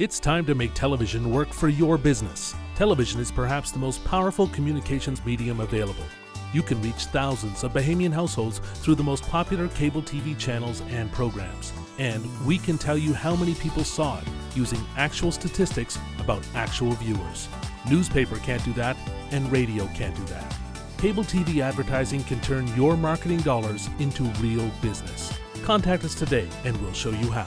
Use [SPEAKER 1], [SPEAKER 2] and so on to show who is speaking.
[SPEAKER 1] It's time to make television work for your business. Television is perhaps the most powerful communications medium available. You can reach thousands of Bahamian households through the most popular cable TV channels and programs. And we can tell you how many people saw it using actual statistics about actual viewers. Newspaper can't do that, and radio can't do that. Cable TV advertising can turn your marketing dollars into real business. Contact us today and we'll show you how.